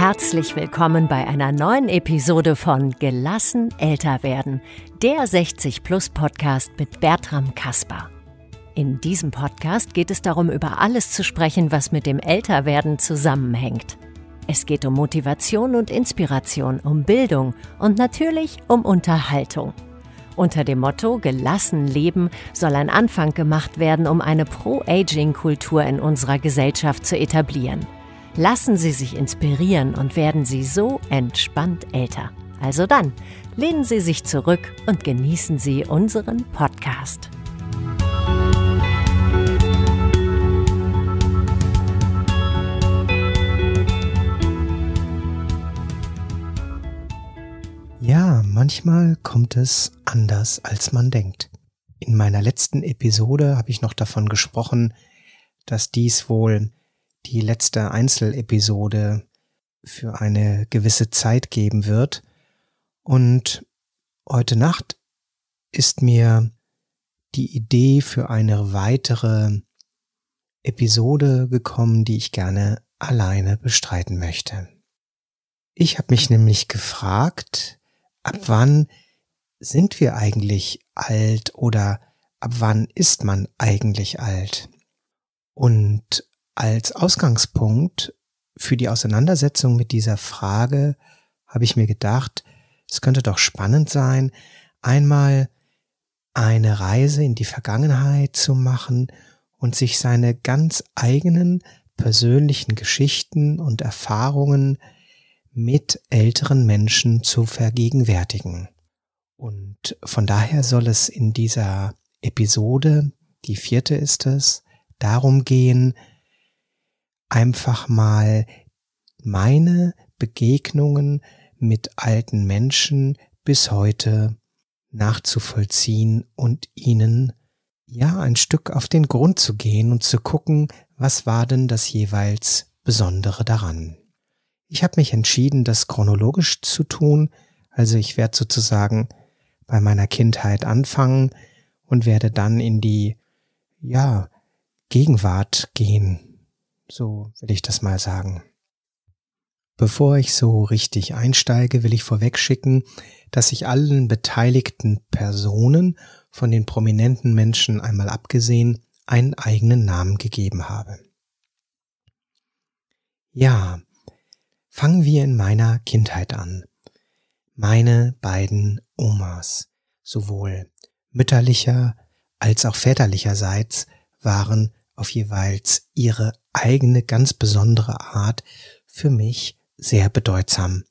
Herzlich willkommen bei einer neuen Episode von Gelassen älter werden, der 60 Plus Podcast mit Bertram Kaspar. In diesem Podcast geht es darum, über alles zu sprechen, was mit dem Älterwerden zusammenhängt. Es geht um Motivation und Inspiration, um Bildung und natürlich um Unterhaltung. Unter dem Motto Gelassen leben soll ein Anfang gemacht werden, um eine Pro-Aging-Kultur in unserer Gesellschaft zu etablieren. Lassen Sie sich inspirieren und werden Sie so entspannt älter. Also dann, lehnen Sie sich zurück und genießen Sie unseren Podcast. Ja, manchmal kommt es anders, als man denkt. In meiner letzten Episode habe ich noch davon gesprochen, dass dies wohl die letzte Einzelepisode für eine gewisse Zeit geben wird. Und heute Nacht ist mir die Idee für eine weitere Episode gekommen, die ich gerne alleine bestreiten möchte. Ich habe mich nämlich gefragt, ab wann sind wir eigentlich alt oder ab wann ist man eigentlich alt? Und als Ausgangspunkt für die Auseinandersetzung mit dieser Frage habe ich mir gedacht, es könnte doch spannend sein, einmal eine Reise in die Vergangenheit zu machen und sich seine ganz eigenen persönlichen Geschichten und Erfahrungen mit älteren Menschen zu vergegenwärtigen. Und von daher soll es in dieser Episode, die vierte ist es, darum gehen, einfach mal meine Begegnungen mit alten Menschen bis heute nachzuvollziehen und ihnen ja ein Stück auf den Grund zu gehen und zu gucken, was war denn das jeweils Besondere daran. Ich habe mich entschieden, das chronologisch zu tun, also ich werde sozusagen bei meiner Kindheit anfangen und werde dann in die ja Gegenwart gehen, so will ich das mal sagen. Bevor ich so richtig einsteige, will ich vorwegschicken, dass ich allen beteiligten Personen, von den prominenten Menschen einmal abgesehen, einen eigenen Namen gegeben habe. Ja, fangen wir in meiner Kindheit an. Meine beiden Omas, sowohl mütterlicher als auch väterlicherseits, waren auf jeweils ihre eigene ganz besondere Art für mich sehr bedeutsam.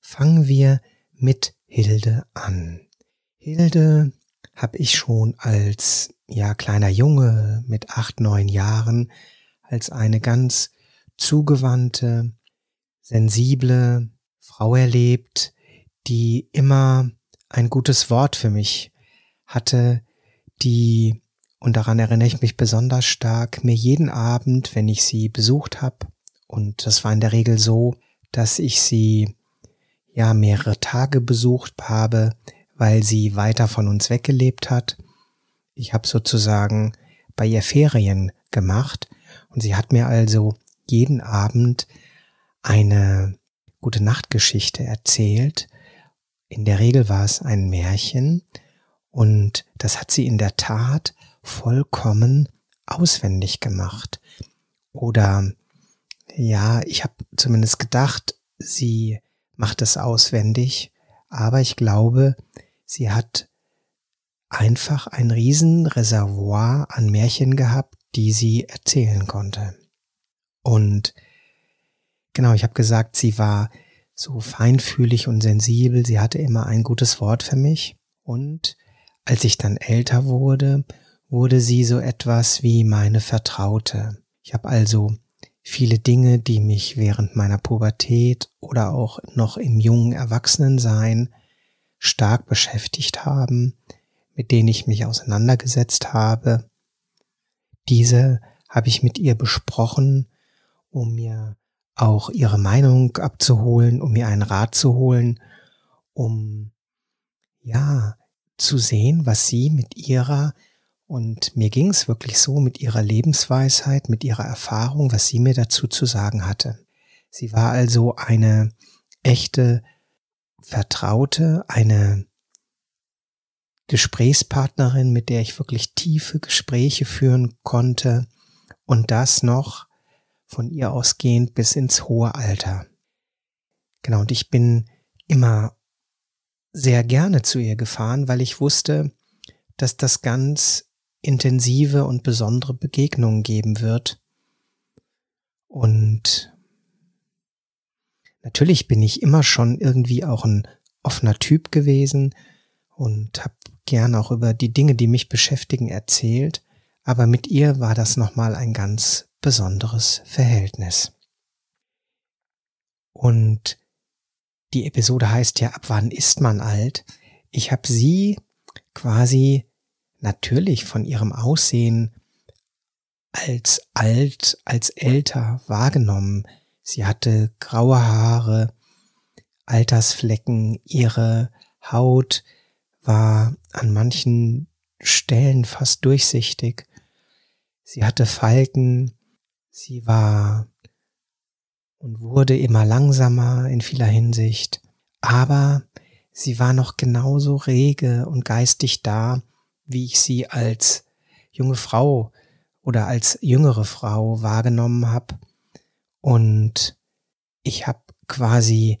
Fangen wir mit Hilde an. Hilde habe ich schon als ja kleiner Junge mit acht, neun Jahren als eine ganz zugewandte, sensible Frau erlebt, die immer ein gutes Wort für mich hatte, die und daran erinnere ich mich besonders stark, mir jeden Abend, wenn ich sie besucht habe, und das war in der Regel so, dass ich sie ja mehrere Tage besucht habe, weil sie weiter von uns weggelebt hat. Ich habe sozusagen bei ihr Ferien gemacht und sie hat mir also jeden Abend eine gute Nachtgeschichte erzählt. In der Regel war es ein Märchen und das hat sie in der Tat vollkommen auswendig gemacht. Oder ja, ich habe zumindest gedacht, sie macht es auswendig, aber ich glaube, sie hat einfach ein Riesenreservoir an Märchen gehabt, die sie erzählen konnte. Und genau, ich habe gesagt, sie war so feinfühlig und sensibel, sie hatte immer ein gutes Wort für mich. Und als ich dann älter wurde wurde sie so etwas wie meine Vertraute. Ich habe also viele Dinge, die mich während meiner Pubertät oder auch noch im jungen Erwachsenensein stark beschäftigt haben, mit denen ich mich auseinandergesetzt habe. Diese habe ich mit ihr besprochen, um mir auch ihre Meinung abzuholen, um mir einen Rat zu holen, um ja zu sehen, was sie mit ihrer und mir ging es wirklich so mit ihrer Lebensweisheit, mit ihrer Erfahrung, was sie mir dazu zu sagen hatte. Sie war also eine echte Vertraute, eine Gesprächspartnerin, mit der ich wirklich tiefe Gespräche führen konnte und das noch von ihr ausgehend bis ins hohe Alter. Genau, und ich bin immer sehr gerne zu ihr gefahren, weil ich wusste, dass das ganz intensive und besondere Begegnungen geben wird. Und natürlich bin ich immer schon irgendwie auch ein offener Typ gewesen und habe gern auch über die Dinge, die mich beschäftigen, erzählt, aber mit ihr war das nochmal ein ganz besonderes Verhältnis. Und die Episode heißt ja, ab wann ist man alt? Ich habe sie quasi natürlich von ihrem Aussehen als alt, als älter wahrgenommen. Sie hatte graue Haare, Altersflecken, ihre Haut war an manchen Stellen fast durchsichtig. Sie hatte Falten, sie war und wurde immer langsamer in vieler Hinsicht, aber sie war noch genauso rege und geistig da, wie ich sie als junge Frau oder als jüngere Frau wahrgenommen habe. Und ich habe quasi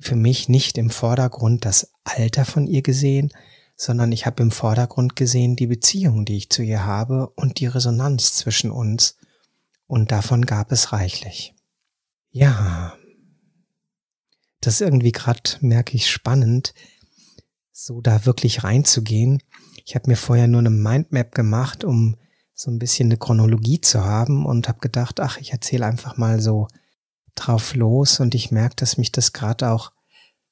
für mich nicht im Vordergrund das Alter von ihr gesehen, sondern ich habe im Vordergrund gesehen die Beziehung, die ich zu ihr habe und die Resonanz zwischen uns. Und davon gab es reichlich. Ja, das ist irgendwie gerade, merke ich, spannend, so da wirklich reinzugehen. Ich habe mir vorher nur eine Mindmap gemacht, um so ein bisschen eine Chronologie zu haben und habe gedacht, ach, ich erzähle einfach mal so drauf los und ich merke, dass mich das gerade auch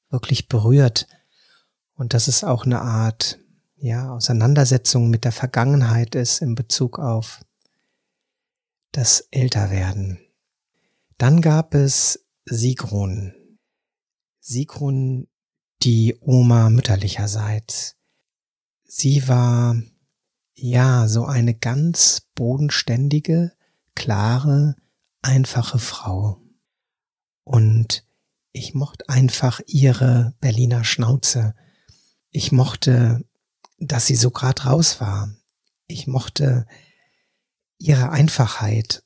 wirklich berührt und dass es auch eine Art ja, Auseinandersetzung mit der Vergangenheit ist in Bezug auf das Älterwerden. Dann gab es Sigrun. Sigrun, die Oma mütterlicherseits. Sie war ja so eine ganz bodenständige, klare, einfache Frau. Und ich mochte einfach ihre Berliner Schnauze. Ich mochte, dass sie so grad raus war. Ich mochte ihre Einfachheit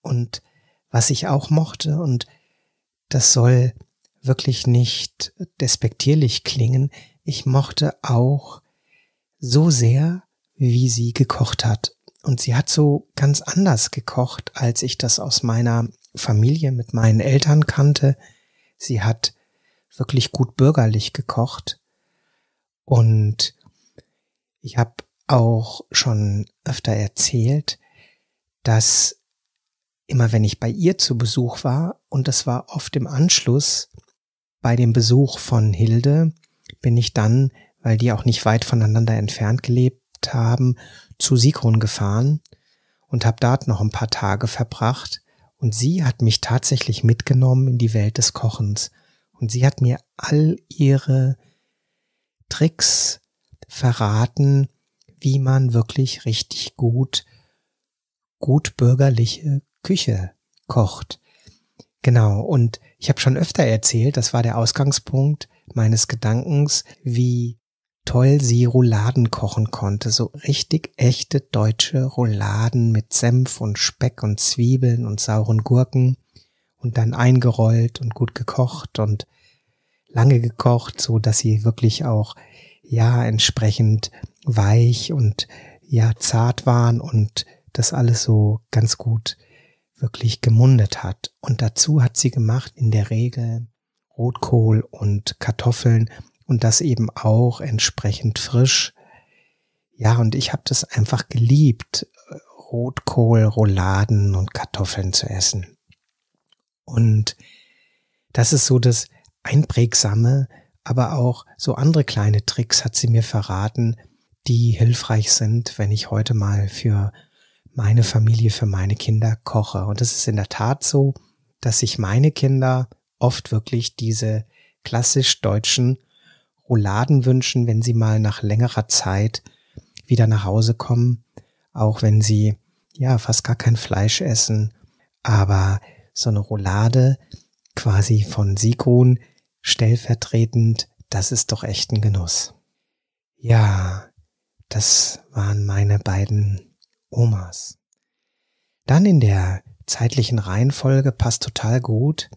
und was ich auch mochte und das soll wirklich nicht despektierlich klingen. Ich mochte auch so sehr, wie sie gekocht hat. Und sie hat so ganz anders gekocht, als ich das aus meiner Familie mit meinen Eltern kannte. Sie hat wirklich gut bürgerlich gekocht. Und ich habe auch schon öfter erzählt, dass immer wenn ich bei ihr zu Besuch war, und das war oft im Anschluss bei dem Besuch von Hilde, bin ich dann, weil die auch nicht weit voneinander entfernt gelebt haben, zu Sigrun gefahren und habe dort noch ein paar Tage verbracht. Und sie hat mich tatsächlich mitgenommen in die Welt des Kochens. Und sie hat mir all ihre Tricks verraten, wie man wirklich richtig gut, gut bürgerliche Küche kocht. Genau, und ich habe schon öfter erzählt, das war der Ausgangspunkt meines Gedankens, wie toll sie Rouladen kochen konnte. So richtig echte deutsche Rouladen mit Senf und Speck und Zwiebeln und sauren Gurken und dann eingerollt und gut gekocht und lange gekocht, so dass sie wirklich auch ja entsprechend weich und ja zart waren und das alles so ganz gut wirklich gemundet hat. Und dazu hat sie gemacht in der Regel Rotkohl und Kartoffeln und das eben auch entsprechend frisch. Ja, und ich habe das einfach geliebt, Rotkohl, Rouladen und Kartoffeln zu essen. Und das ist so das Einprägsame, aber auch so andere kleine Tricks hat sie mir verraten, die hilfreich sind, wenn ich heute mal für meine Familie, für meine Kinder koche. Und es ist in der Tat so, dass sich meine Kinder oft wirklich diese klassisch deutschen Rouladen wünschen, wenn sie mal nach längerer Zeit wieder nach Hause kommen, auch wenn sie ja fast gar kein Fleisch essen, aber so eine Roulade quasi von Sigrun stellvertretend, das ist doch echt ein Genuss. Ja, das waren meine beiden Omas. Dann in der zeitlichen Reihenfolge passt total gut.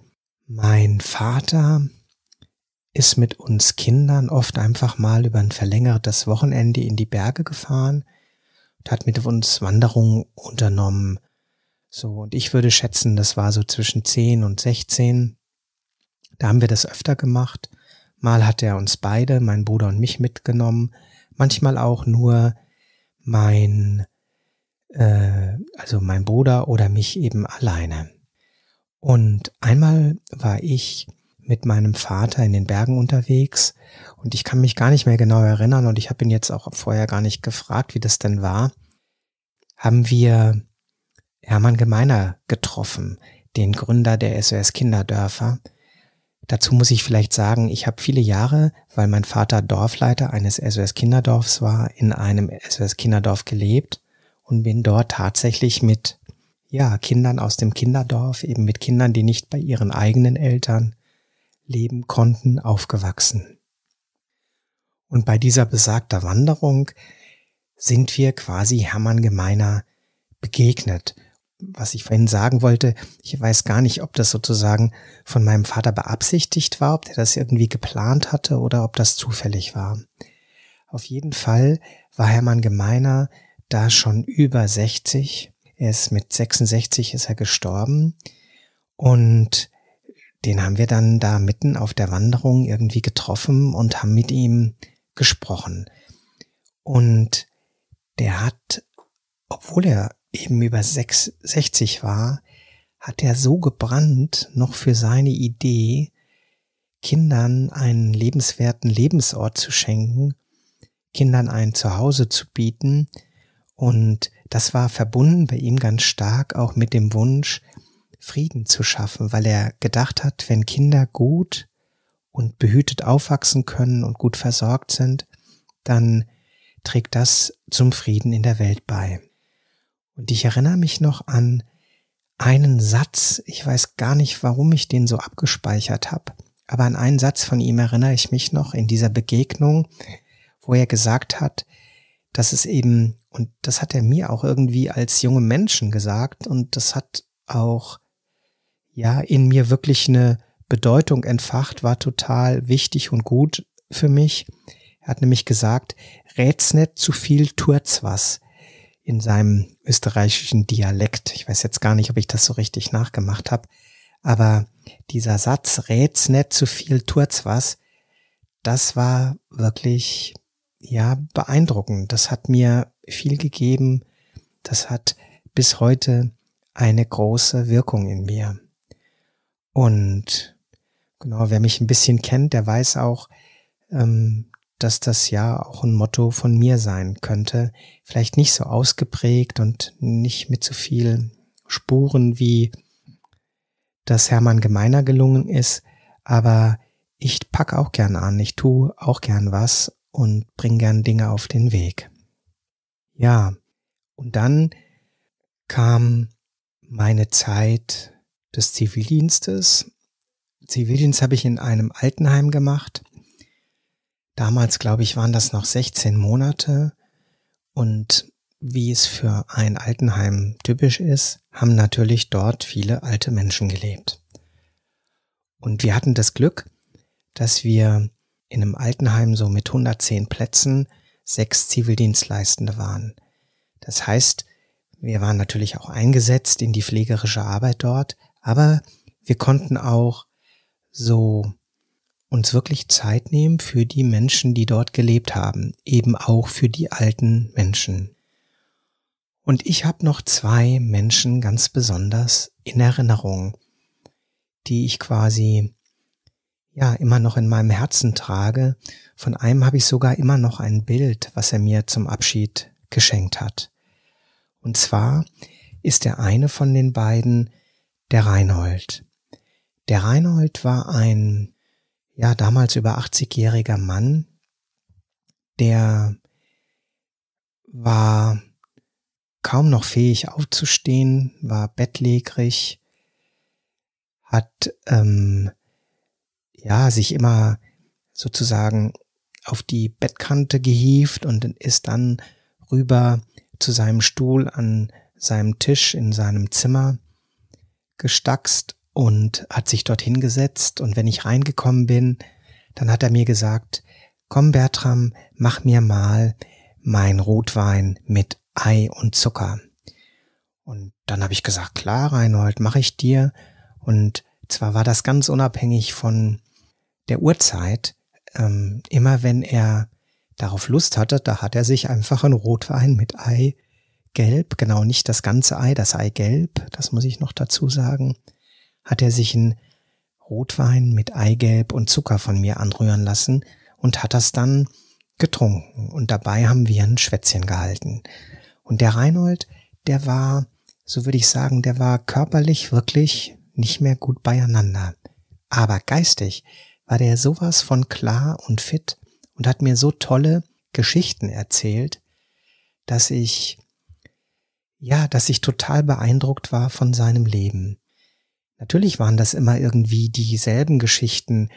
Mein Vater ist mit uns Kindern oft einfach mal über ein verlängertes Wochenende in die Berge gefahren und hat mit uns Wanderungen unternommen. So, und ich würde schätzen, das war so zwischen 10 und 16. Da haben wir das öfter gemacht. Mal hat er uns beide, mein Bruder und mich mitgenommen. Manchmal auch nur mein, äh, also mein Bruder oder mich eben alleine. Und einmal war ich mit meinem Vater in den Bergen unterwegs und ich kann mich gar nicht mehr genau erinnern und ich habe ihn jetzt auch vorher gar nicht gefragt, wie das denn war, haben wir Hermann Gemeiner getroffen, den Gründer der SOS Kinderdörfer. Dazu muss ich vielleicht sagen, ich habe viele Jahre, weil mein Vater Dorfleiter eines SOS Kinderdorfs war, in einem SOS Kinderdorf gelebt und bin dort tatsächlich mit ja, Kindern aus dem Kinderdorf, eben mit Kindern, die nicht bei ihren eigenen Eltern leben konnten, aufgewachsen. Und bei dieser besagter Wanderung sind wir quasi Hermann Gemeiner begegnet. Was ich vorhin sagen wollte, ich weiß gar nicht, ob das sozusagen von meinem Vater beabsichtigt war, ob der das irgendwie geplant hatte oder ob das zufällig war. Auf jeden Fall war Hermann Gemeiner da schon über 60. Er ist mit 66 ist er gestorben und den haben wir dann da mitten auf der Wanderung irgendwie getroffen und haben mit ihm gesprochen. Und der hat, obwohl er eben über 6, 60 war, hat er so gebrannt noch für seine Idee, Kindern einen lebenswerten Lebensort zu schenken, Kindern ein Zuhause zu bieten. Und das war verbunden bei ihm ganz stark auch mit dem Wunsch, Frieden zu schaffen, weil er gedacht hat, wenn Kinder gut und behütet aufwachsen können und gut versorgt sind, dann trägt das zum Frieden in der Welt bei. Und ich erinnere mich noch an einen Satz, ich weiß gar nicht, warum ich den so abgespeichert habe, aber an einen Satz von ihm erinnere ich mich noch in dieser Begegnung, wo er gesagt hat, dass es eben, und das hat er mir auch irgendwie als junge Menschen gesagt, und das hat auch ja in mir wirklich eine Bedeutung entfacht, war total wichtig und gut für mich. Er hat nämlich gesagt, rät's nicht zu viel, tut's was in seinem österreichischen Dialekt. Ich weiß jetzt gar nicht, ob ich das so richtig nachgemacht habe, aber dieser Satz, rät's nicht zu viel, tut's was, das war wirklich, ja, beeindruckend. Das hat mir viel gegeben. Das hat bis heute eine große Wirkung in mir. Und genau, wer mich ein bisschen kennt, der weiß auch, ähm, dass das ja auch ein Motto von mir sein könnte. Vielleicht nicht so ausgeprägt und nicht mit so viel Spuren wie das Hermann Gemeiner gelungen ist, aber ich pack auch gern an, ich tue auch gern was und bring gern Dinge auf den Weg. Ja, und dann kam meine Zeit des Zivildienstes. Zivildienst habe ich in einem Altenheim gemacht. Damals, glaube ich, waren das noch 16 Monate. Und wie es für ein Altenheim typisch ist, haben natürlich dort viele alte Menschen gelebt. Und wir hatten das Glück, dass wir in einem Altenheim so mit 110 Plätzen sechs Zivildienstleistende waren. Das heißt, wir waren natürlich auch eingesetzt in die pflegerische Arbeit dort, aber wir konnten auch so uns wirklich Zeit nehmen für die Menschen, die dort gelebt haben, eben auch für die alten Menschen. Und ich habe noch zwei Menschen ganz besonders in Erinnerung, die ich quasi ja immer noch in meinem Herzen trage. Von einem habe ich sogar immer noch ein Bild, was er mir zum Abschied geschenkt hat. Und zwar ist der eine von den beiden der Reinhold. Der Reinhold war ein, ja, damals über 80-jähriger Mann, der war kaum noch fähig aufzustehen, war bettlägerig, hat ähm, ja sich immer sozusagen auf die Bettkante gehievt und ist dann rüber zu seinem Stuhl an seinem Tisch in seinem Zimmer gestackst und hat sich dorthin gesetzt und wenn ich reingekommen bin, dann hat er mir gesagt, komm Bertram, mach mir mal mein Rotwein mit Ei und Zucker. Und dann habe ich gesagt, klar, Reinhold, mache ich dir. Und zwar war das ganz unabhängig von der Uhrzeit. Ähm, immer wenn er darauf Lust hatte, da hat er sich einfach ein Rotwein mit Ei gelb, genau nicht das ganze Ei, das Ei gelb, das muss ich noch dazu sagen, hat er sich ein Rotwein mit Eigelb und Zucker von mir anrühren lassen und hat das dann getrunken. Und dabei haben wir ein Schwätzchen gehalten. Und der Reinhold, der war, so würde ich sagen, der war körperlich wirklich nicht mehr gut beieinander. Aber geistig war der sowas von klar und fit und hat mir so tolle Geschichten erzählt, dass ich, ja, dass ich total beeindruckt war von seinem Leben. Natürlich waren das immer irgendwie dieselben Geschichten,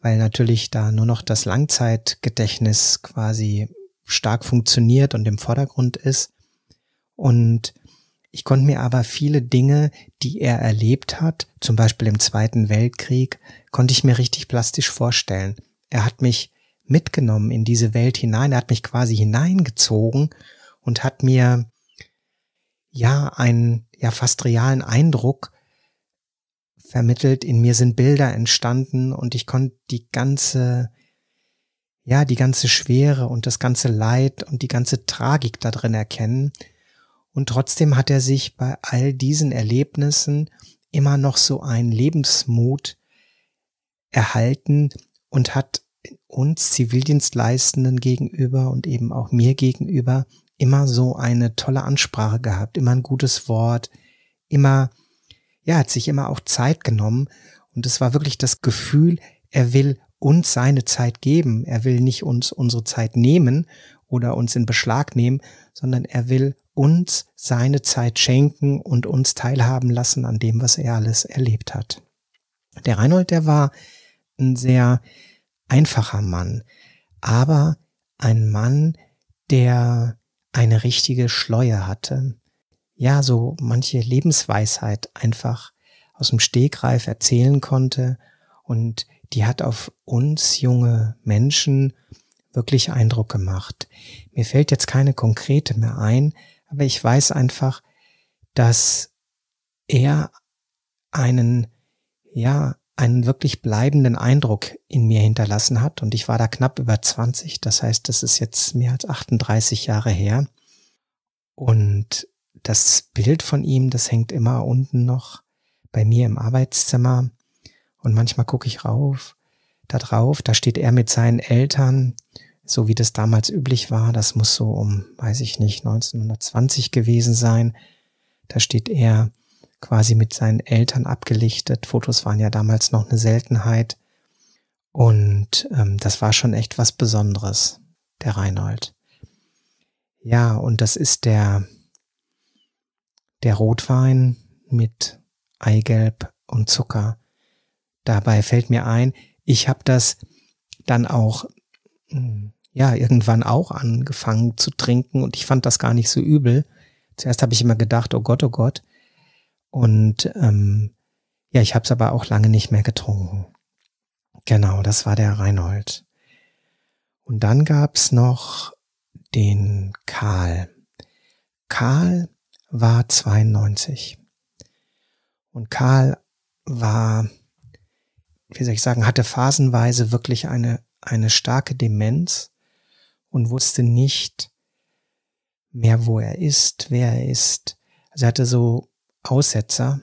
weil natürlich da nur noch das Langzeitgedächtnis quasi stark funktioniert und im Vordergrund ist. Und ich konnte mir aber viele Dinge, die er erlebt hat, zum Beispiel im Zweiten Weltkrieg, konnte ich mir richtig plastisch vorstellen. Er hat mich mitgenommen in diese Welt hinein, er hat mich quasi hineingezogen und hat mir ja einen ja fast realen Eindruck vermittelt. In mir sind Bilder entstanden und ich konnte die ganze, ja, die ganze Schwere und das ganze Leid und die ganze Tragik da drin erkennen. Und trotzdem hat er sich bei all diesen Erlebnissen immer noch so einen Lebensmut erhalten und hat uns Zivildienstleistenden gegenüber und eben auch mir gegenüber immer so eine tolle Ansprache gehabt, immer ein gutes Wort, immer ja, hat sich immer auch Zeit genommen und es war wirklich das Gefühl, er will uns seine Zeit geben. Er will nicht uns unsere Zeit nehmen oder uns in Beschlag nehmen, sondern er will uns seine Zeit schenken und uns teilhaben lassen an dem, was er alles erlebt hat. Der Reinhold, der war ein sehr einfacher Mann, aber ein Mann, der eine richtige Schleue hatte, ja, so manche Lebensweisheit einfach aus dem Stegreif erzählen konnte und die hat auf uns junge Menschen wirklich Eindruck gemacht. Mir fällt jetzt keine konkrete mehr ein, aber ich weiß einfach, dass er einen, ja, einen wirklich bleibenden Eindruck in mir hinterlassen hat und ich war da knapp über 20, das heißt, das ist jetzt mehr als 38 Jahre her und das Bild von ihm, das hängt immer unten noch bei mir im Arbeitszimmer. Und manchmal gucke ich rauf, da drauf, da steht er mit seinen Eltern, so wie das damals üblich war. Das muss so um, weiß ich nicht, 1920 gewesen sein. Da steht er quasi mit seinen Eltern abgelichtet. Fotos waren ja damals noch eine Seltenheit. Und ähm, das war schon echt was Besonderes, der Reinhold. Ja, und das ist der der Rotwein mit Eigelb und Zucker. Dabei fällt mir ein, ich habe das dann auch hm, ja irgendwann auch angefangen zu trinken und ich fand das gar nicht so übel. Zuerst habe ich immer gedacht, oh Gott, oh Gott. Und ähm, ja, ich habe es aber auch lange nicht mehr getrunken. Genau, das war der Reinhold. Und dann gab's noch den Karl. Karl war 92. Und Karl war, wie soll ich sagen, hatte phasenweise wirklich eine, eine starke Demenz und wusste nicht mehr, wo er ist, wer er ist. Also er hatte so Aussetzer.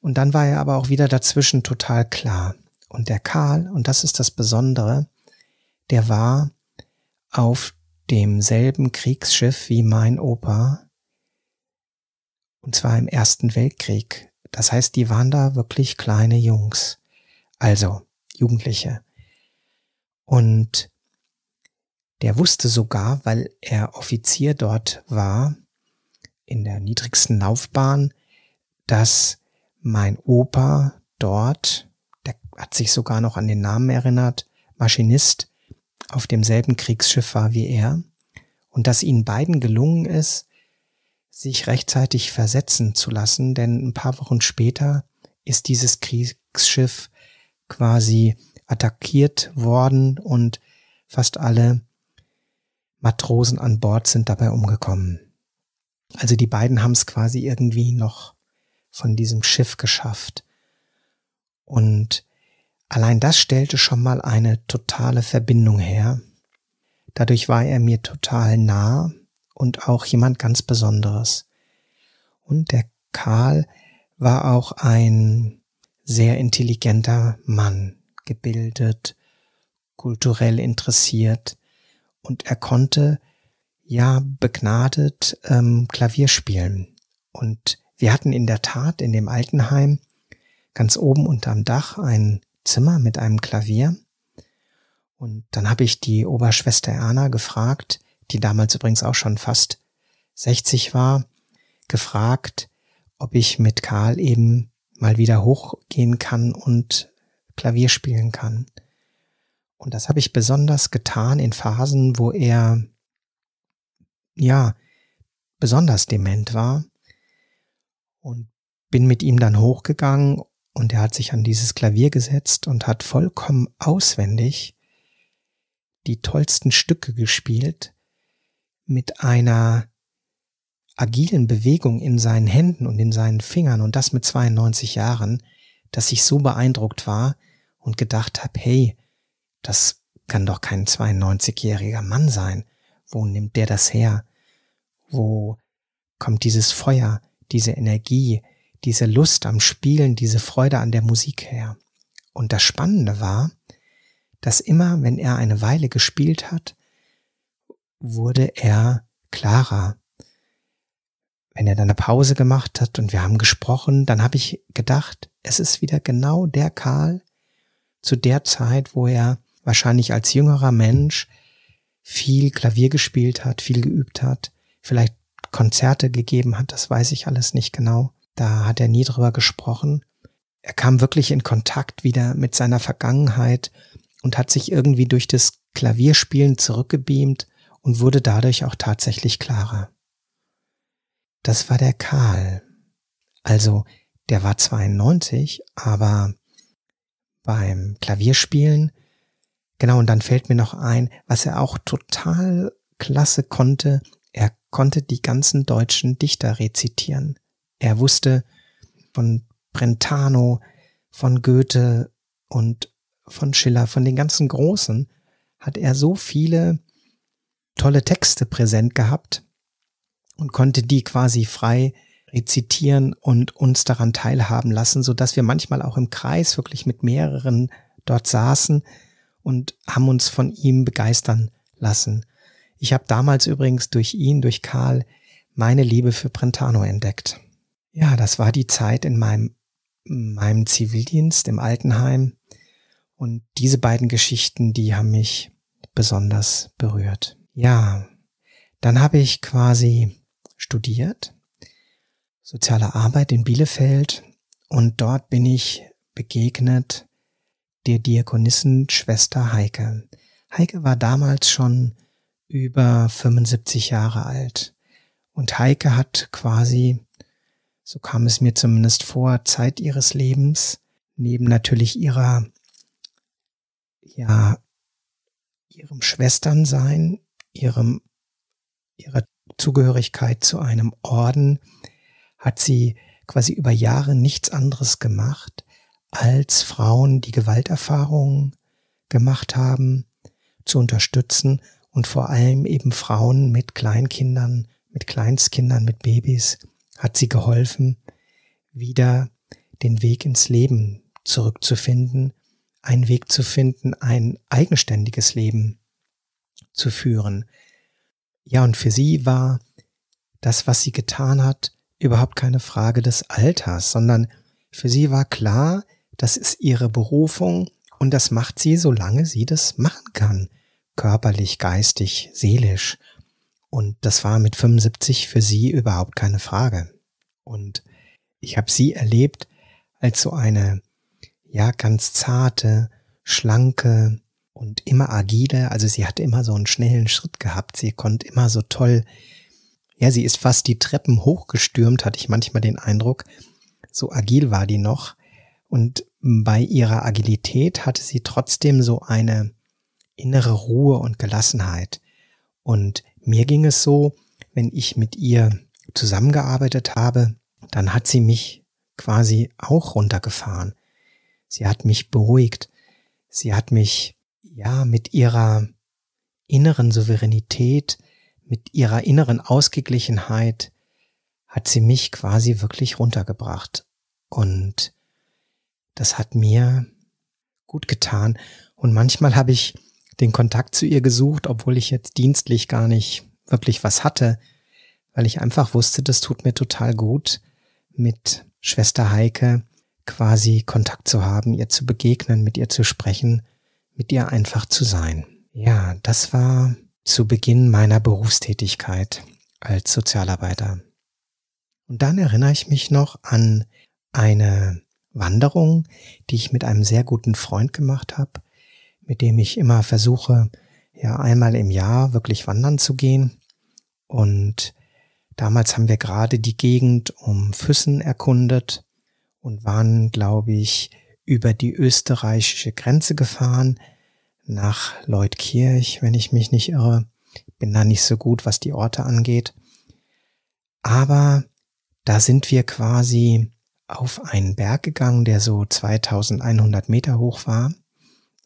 Und dann war er aber auch wieder dazwischen total klar. Und der Karl, und das ist das Besondere, der war auf demselben Kriegsschiff wie mein Opa und zwar im Ersten Weltkrieg. Das heißt, die waren da wirklich kleine Jungs. Also Jugendliche. Und der wusste sogar, weil er Offizier dort war, in der niedrigsten Laufbahn, dass mein Opa dort, der hat sich sogar noch an den Namen erinnert, Maschinist auf demselben Kriegsschiff war wie er und dass ihnen beiden gelungen ist, sich rechtzeitig versetzen zu lassen, denn ein paar Wochen später ist dieses Kriegsschiff quasi attackiert worden und fast alle Matrosen an Bord sind dabei umgekommen. Also die beiden haben es quasi irgendwie noch von diesem Schiff geschafft. Und allein das stellte schon mal eine totale Verbindung her. Dadurch war er mir total nah und auch jemand ganz Besonderes. Und der Karl war auch ein sehr intelligenter Mann, gebildet, kulturell interessiert und er konnte ja begnadet ähm, Klavier spielen. Und wir hatten in der Tat in dem Altenheim ganz oben unterm Dach ein Zimmer mit einem Klavier. Und dann habe ich die Oberschwester Erna gefragt, die damals übrigens auch schon fast 60 war, gefragt, ob ich mit Karl eben mal wieder hochgehen kann und Klavier spielen kann. Und das habe ich besonders getan in Phasen, wo er ja besonders dement war und bin mit ihm dann hochgegangen und er hat sich an dieses Klavier gesetzt und hat vollkommen auswendig die tollsten Stücke gespielt mit einer agilen Bewegung in seinen Händen und in seinen Fingern und das mit 92 Jahren, dass ich so beeindruckt war und gedacht habe, hey, das kann doch kein 92-jähriger Mann sein. Wo nimmt der das her? Wo kommt dieses Feuer, diese Energie, diese Lust am Spielen, diese Freude an der Musik her. Und das Spannende war, dass immer, wenn er eine Weile gespielt hat, wurde er klarer. Wenn er dann eine Pause gemacht hat und wir haben gesprochen, dann habe ich gedacht, es ist wieder genau der Karl zu der Zeit, wo er wahrscheinlich als jüngerer Mensch viel Klavier gespielt hat, viel geübt hat, vielleicht Konzerte gegeben hat, das weiß ich alles nicht genau. Da hat er nie drüber gesprochen. Er kam wirklich in Kontakt wieder mit seiner Vergangenheit und hat sich irgendwie durch das Klavierspielen zurückgebeamt und wurde dadurch auch tatsächlich klarer. Das war der Karl. Also, der war 92, aber beim Klavierspielen, genau, und dann fällt mir noch ein, was er auch total klasse konnte, konnte die ganzen deutschen Dichter rezitieren. Er wusste von Brentano, von Goethe und von Schiller, von den ganzen Großen, hat er so viele tolle Texte präsent gehabt und konnte die quasi frei rezitieren und uns daran teilhaben lassen, so dass wir manchmal auch im Kreis wirklich mit mehreren dort saßen und haben uns von ihm begeistern lassen. Ich habe damals übrigens durch ihn, durch Karl, meine Liebe für Brentano entdeckt. Ja, das war die Zeit in meinem, meinem Zivildienst im Altenheim. Und diese beiden Geschichten, die haben mich besonders berührt. Ja, dann habe ich quasi studiert, soziale Arbeit in Bielefeld und dort bin ich begegnet der Diakonissenschwester Heike. Heike war damals schon über 75 Jahre alt. Und Heike hat quasi, so kam es mir zumindest vor, Zeit ihres Lebens, neben natürlich ihrer, ja, ihrem Schwesternsein, ihrem, ihrer Zugehörigkeit zu einem Orden, hat sie quasi über Jahre nichts anderes gemacht, als Frauen, die Gewalterfahrungen gemacht haben, zu unterstützen und vor allem eben Frauen mit Kleinkindern, mit Kleinstkindern, mit Babys hat sie geholfen, wieder den Weg ins Leben zurückzufinden, einen Weg zu finden, ein eigenständiges Leben zu führen. Ja, und für sie war das, was sie getan hat, überhaupt keine Frage des Alters, sondern für sie war klar, das ist ihre Berufung und das macht sie, solange sie das machen kann körperlich, geistig, seelisch. Und das war mit 75 für sie überhaupt keine Frage. Und ich habe sie erlebt als so eine ja, ganz zarte, schlanke und immer agile. Also sie hatte immer so einen schnellen Schritt gehabt. Sie konnte immer so toll, ja, sie ist fast die Treppen hochgestürmt, hatte ich manchmal den Eindruck. So agil war die noch. Und bei ihrer Agilität hatte sie trotzdem so eine innere Ruhe und Gelassenheit. Und mir ging es so, wenn ich mit ihr zusammengearbeitet habe, dann hat sie mich quasi auch runtergefahren. Sie hat mich beruhigt. Sie hat mich, ja, mit ihrer inneren Souveränität, mit ihrer inneren Ausgeglichenheit, hat sie mich quasi wirklich runtergebracht. Und das hat mir gut getan. Und manchmal habe ich den Kontakt zu ihr gesucht, obwohl ich jetzt dienstlich gar nicht wirklich was hatte, weil ich einfach wusste, das tut mir total gut, mit Schwester Heike quasi Kontakt zu haben, ihr zu begegnen, mit ihr zu sprechen, mit ihr einfach zu sein. Ja, das war zu Beginn meiner Berufstätigkeit als Sozialarbeiter. Und dann erinnere ich mich noch an eine Wanderung, die ich mit einem sehr guten Freund gemacht habe, mit dem ich immer versuche, ja einmal im Jahr wirklich wandern zu gehen. Und damals haben wir gerade die Gegend um Füssen erkundet und waren, glaube ich, über die österreichische Grenze gefahren nach Leutkirch, wenn ich mich nicht irre. Bin da nicht so gut, was die Orte angeht. Aber da sind wir quasi auf einen Berg gegangen, der so 2100 Meter hoch war.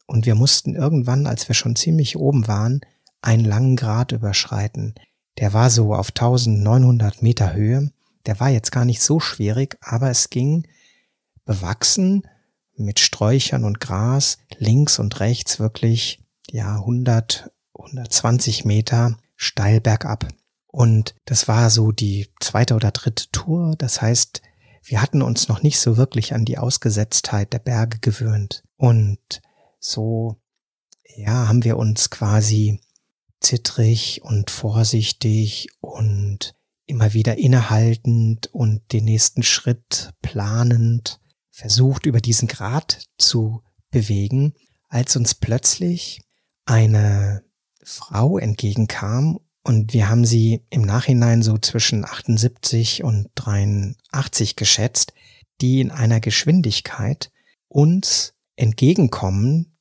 Und wir mussten irgendwann, als wir schon ziemlich oben waren, einen langen Grat überschreiten. Der war so auf 1900 Meter Höhe. Der war jetzt gar nicht so schwierig, aber es ging bewachsen mit Sträuchern und Gras links und rechts wirklich, ja, 100, 120 Meter steil bergab. Und das war so die zweite oder dritte Tour. Das heißt, wir hatten uns noch nicht so wirklich an die Ausgesetztheit der Berge gewöhnt. Und so, ja, haben wir uns quasi zittrig und vorsichtig und immer wieder innehaltend und den nächsten Schritt planend versucht, über diesen Grat zu bewegen, als uns plötzlich eine Frau entgegenkam und wir haben sie im Nachhinein so zwischen 78 und 83 geschätzt, die in einer Geschwindigkeit uns entgegenkommend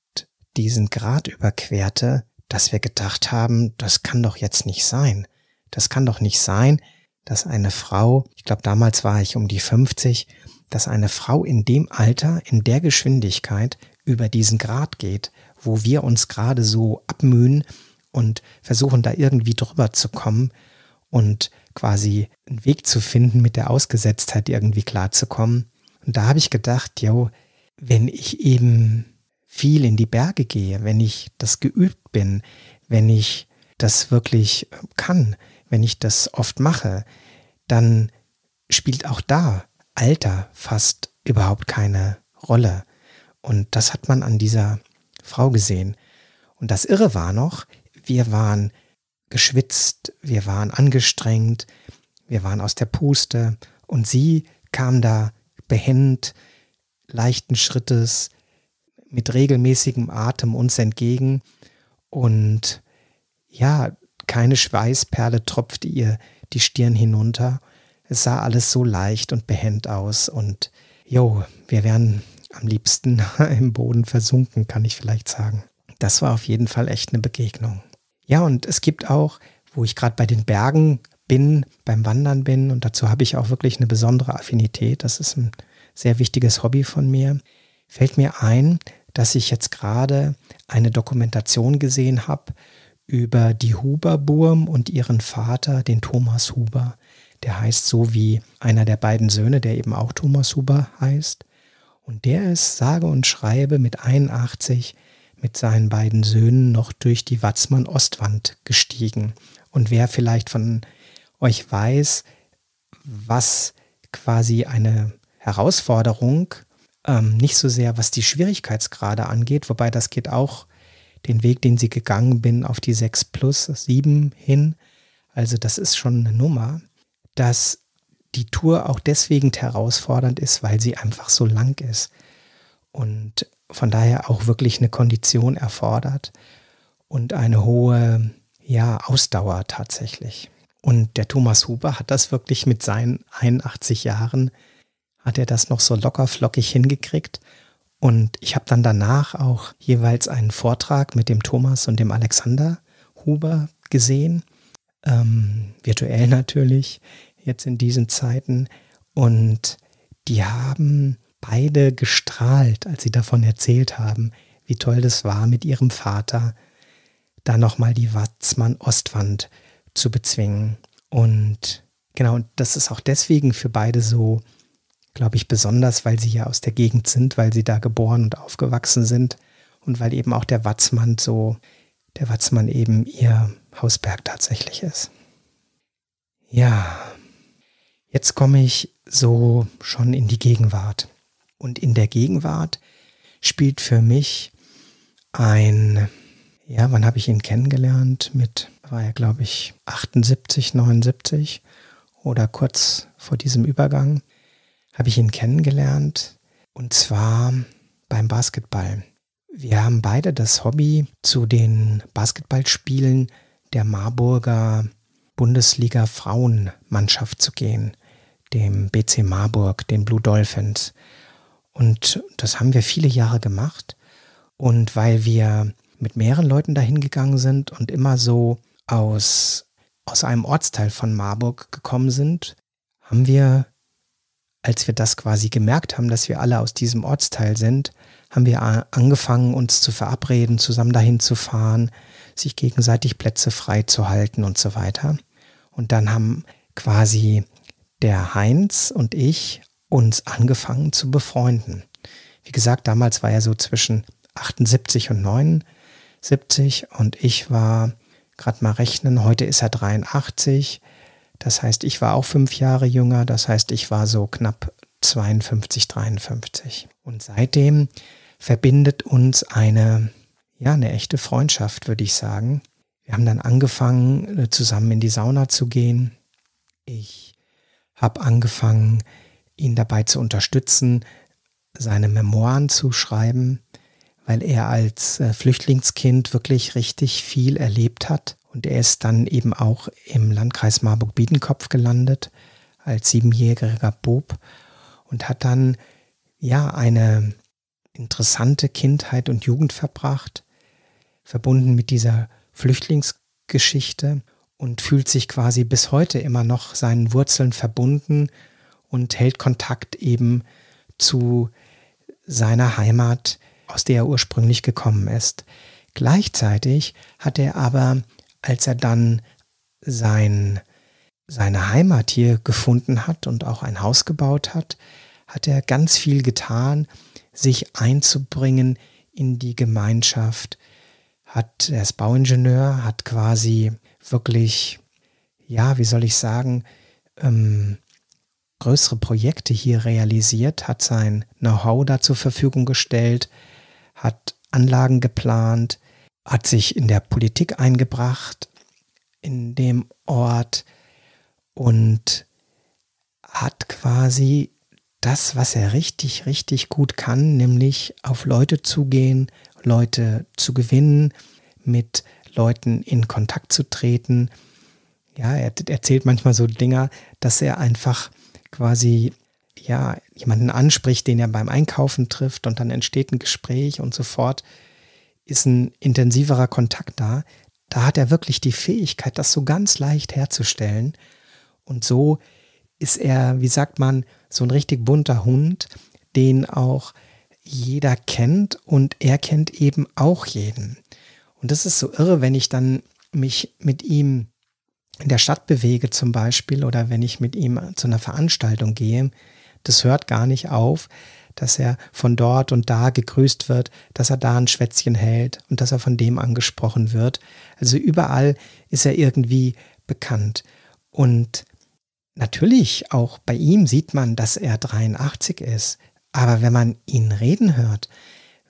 diesen Grad überquerte, dass wir gedacht haben, das kann doch jetzt nicht sein. Das kann doch nicht sein, dass eine Frau, ich glaube damals war ich um die 50, dass eine Frau in dem Alter, in der Geschwindigkeit über diesen Grad geht, wo wir uns gerade so abmühen, und versuchen da irgendwie drüber zu kommen und quasi einen Weg zu finden, mit der Ausgesetztheit irgendwie klarzukommen. Und da habe ich gedacht, yo, wenn ich eben viel in die Berge gehe, wenn ich das geübt bin, wenn ich das wirklich kann, wenn ich das oft mache, dann spielt auch da Alter fast überhaupt keine Rolle. Und das hat man an dieser Frau gesehen. Und das Irre war noch, wir waren geschwitzt, wir waren angestrengt, wir waren aus der Puste und sie kam da behend, leichten Schrittes, mit regelmäßigem Atem uns entgegen und ja, keine Schweißperle tropfte ihr die Stirn hinunter. Es sah alles so leicht und behend aus und jo, wir wären am liebsten im Boden versunken, kann ich vielleicht sagen. Das war auf jeden Fall echt eine Begegnung. Ja, und es gibt auch, wo ich gerade bei den Bergen bin, beim Wandern bin, und dazu habe ich auch wirklich eine besondere Affinität, das ist ein sehr wichtiges Hobby von mir, fällt mir ein, dass ich jetzt gerade eine Dokumentation gesehen habe über die Huber-Burm und ihren Vater, den Thomas Huber. Der heißt so wie einer der beiden Söhne, der eben auch Thomas Huber heißt. Und der ist, sage und schreibe, mit 81 mit seinen beiden Söhnen noch durch die Watzmann-Ostwand gestiegen. Und wer vielleicht von euch weiß, was quasi eine Herausforderung, ähm, nicht so sehr was die Schwierigkeitsgrade angeht, wobei das geht auch den Weg, den sie gegangen bin, auf die 6 plus 7 hin. Also das ist schon eine Nummer, dass die Tour auch deswegen herausfordernd ist, weil sie einfach so lang ist. und von daher auch wirklich eine Kondition erfordert und eine hohe ja, Ausdauer tatsächlich. Und der Thomas Huber hat das wirklich mit seinen 81 Jahren, hat er das noch so locker flockig hingekriegt. Und ich habe dann danach auch jeweils einen Vortrag mit dem Thomas und dem Alexander Huber gesehen, ähm, virtuell natürlich, jetzt in diesen Zeiten. Und die haben beide gestrahlt, als sie davon erzählt haben, wie toll das war mit ihrem Vater, da nochmal die Watzmann-Ostwand zu bezwingen. Und genau, das ist auch deswegen für beide so, glaube ich, besonders, weil sie ja aus der Gegend sind, weil sie da geboren und aufgewachsen sind und weil eben auch der Watzmann so, der Watzmann eben ihr Hausberg tatsächlich ist. Ja, jetzt komme ich so schon in die Gegenwart. Und in der Gegenwart spielt für mich ein, ja, wann habe ich ihn kennengelernt? Mit, war er, glaube ich, 78, 79 oder kurz vor diesem Übergang, habe ich ihn kennengelernt. Und zwar beim Basketball. Wir haben beide das Hobby, zu den Basketballspielen der Marburger Bundesliga Frauenmannschaft zu gehen, dem BC Marburg, den Blue Dolphins. Und das haben wir viele Jahre gemacht. Und weil wir mit mehreren Leuten dahin gegangen sind und immer so aus, aus einem Ortsteil von Marburg gekommen sind, haben wir, als wir das quasi gemerkt haben, dass wir alle aus diesem Ortsteil sind, haben wir angefangen, uns zu verabreden, zusammen dahin zu fahren, sich gegenseitig Plätze frei zu halten und so weiter. Und dann haben quasi der Heinz und ich uns angefangen zu befreunden. Wie gesagt, damals war er so zwischen 78 und 79 und ich war gerade mal rechnen, heute ist er 83. Das heißt, ich war auch fünf Jahre jünger, das heißt, ich war so knapp 52, 53. Und seitdem verbindet uns eine, ja, eine echte Freundschaft, würde ich sagen. Wir haben dann angefangen, äh, zusammen in die Sauna zu gehen. Ich habe angefangen, ihn dabei zu unterstützen, seine Memoiren zu schreiben, weil er als äh, Flüchtlingskind wirklich richtig viel erlebt hat. Und er ist dann eben auch im Landkreis Marburg-Biedenkopf gelandet als siebenjähriger Bub und hat dann ja eine interessante Kindheit und Jugend verbracht, verbunden mit dieser Flüchtlingsgeschichte und fühlt sich quasi bis heute immer noch seinen Wurzeln verbunden und hält Kontakt eben zu seiner Heimat, aus der er ursprünglich gekommen ist. Gleichzeitig hat er aber, als er dann sein, seine Heimat hier gefunden hat und auch ein Haus gebaut hat, hat er ganz viel getan, sich einzubringen in die Gemeinschaft, hat, er ist Bauingenieur, hat quasi wirklich, ja, wie soll ich sagen, ähm, größere Projekte hier realisiert, hat sein Know-how da zur Verfügung gestellt, hat Anlagen geplant, hat sich in der Politik eingebracht in dem Ort und hat quasi das, was er richtig, richtig gut kann, nämlich auf Leute zugehen, Leute zu gewinnen, mit Leuten in Kontakt zu treten. Ja, er erzählt manchmal so Dinger, dass er einfach quasi ja jemanden anspricht, den er beim Einkaufen trifft und dann entsteht ein Gespräch und sofort ist ein intensiverer Kontakt da. Da hat er wirklich die Fähigkeit, das so ganz leicht herzustellen. Und so ist er, wie sagt man, so ein richtig bunter Hund, den auch jeder kennt und er kennt eben auch jeden. Und das ist so irre, wenn ich dann mich mit ihm in der Stadt bewege zum Beispiel oder wenn ich mit ihm zu einer Veranstaltung gehe, das hört gar nicht auf, dass er von dort und da gegrüßt wird, dass er da ein Schwätzchen hält und dass er von dem angesprochen wird. Also überall ist er irgendwie bekannt. Und natürlich auch bei ihm sieht man, dass er 83 ist. Aber wenn man ihn reden hört,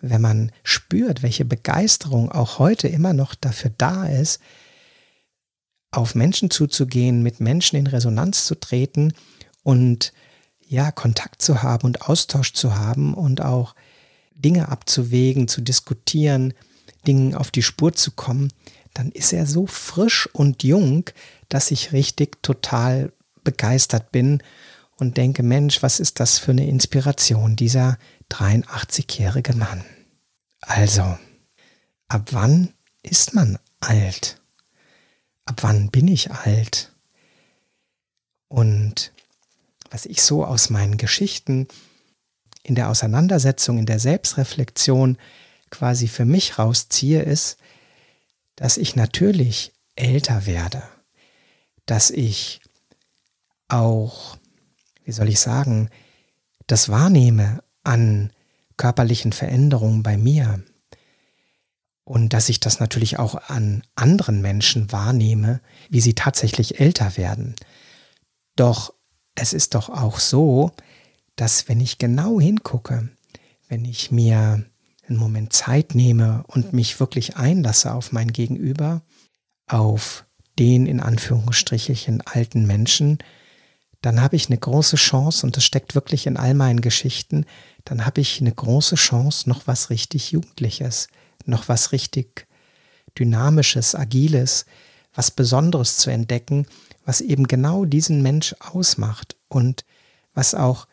wenn man spürt, welche Begeisterung auch heute immer noch dafür da ist, auf Menschen zuzugehen, mit Menschen in Resonanz zu treten und ja, Kontakt zu haben und Austausch zu haben und auch Dinge abzuwägen, zu diskutieren, Dingen auf die Spur zu kommen, dann ist er so frisch und jung, dass ich richtig total begeistert bin und denke, Mensch, was ist das für eine Inspiration, dieser 83-jährige Mann. Also, ab wann ist man alt? Ab wann bin ich alt? Und was ich so aus meinen Geschichten in der Auseinandersetzung, in der Selbstreflexion quasi für mich rausziehe, ist, dass ich natürlich älter werde, dass ich auch, wie soll ich sagen, das wahrnehme an körperlichen Veränderungen bei mir und dass ich das natürlich auch an anderen Menschen wahrnehme, wie sie tatsächlich älter werden. Doch es ist doch auch so, dass wenn ich genau hingucke, wenn ich mir einen Moment Zeit nehme und mich wirklich einlasse auf mein Gegenüber, auf den in Anführungsstrichen alten Menschen, dann habe ich eine große Chance, und das steckt wirklich in all meinen Geschichten, dann habe ich eine große Chance, noch was richtig Jugendliches, noch was richtig Dynamisches, Agiles, was Besonderes zu entdecken, was eben genau diesen Mensch ausmacht und was auch,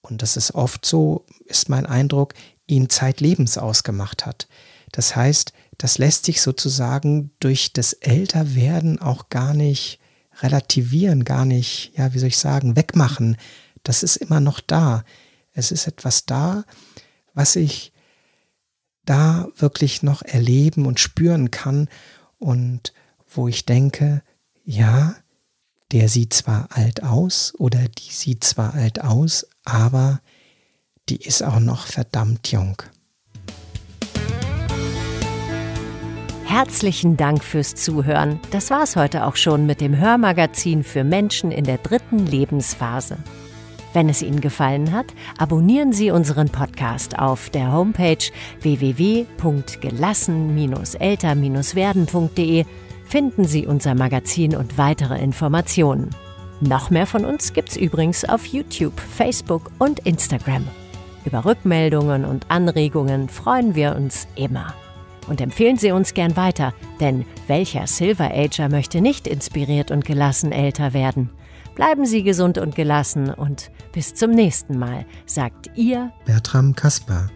und das ist oft so, ist mein Eindruck, ihn zeitlebens ausgemacht hat. Das heißt, das lässt sich sozusagen durch das Älterwerden auch gar nicht relativieren, gar nicht, ja, wie soll ich sagen, wegmachen. Das ist immer noch da. Es ist etwas da, was ich da wirklich noch erleben und spüren kann und wo ich denke, ja, der sieht zwar alt aus oder die sieht zwar alt aus, aber die ist auch noch verdammt jung. Herzlichen Dank fürs Zuhören. Das war's heute auch schon mit dem Hörmagazin für Menschen in der dritten Lebensphase. Wenn es Ihnen gefallen hat, abonnieren Sie unseren Podcast auf der Homepage www.gelassen-älter-werden.de finden Sie unser Magazin und weitere Informationen. Noch mehr von uns gibt's übrigens auf YouTube, Facebook und Instagram. Über Rückmeldungen und Anregungen freuen wir uns immer. Und empfehlen Sie uns gern weiter, denn welcher Silver Ager möchte nicht inspiriert und gelassen älter werden? Bleiben Sie gesund und gelassen und bis zum nächsten Mal, sagt Ihr Bertram Kasper.